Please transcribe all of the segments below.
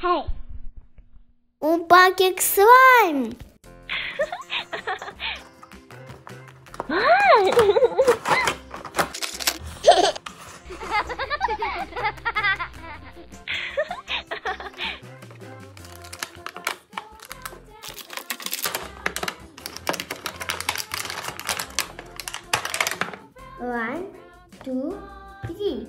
Hey. Opa, o slime? One, two, three.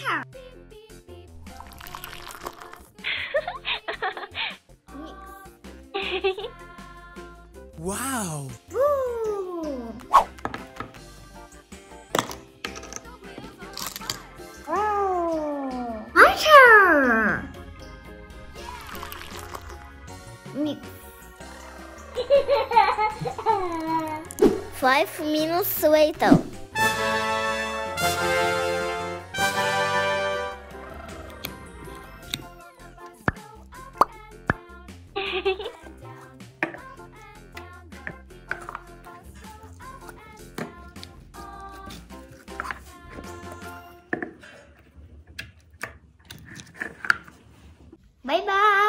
Tchau. Uau! Uh. Oh. Olha! Mix. Five minutes later. 拜拜。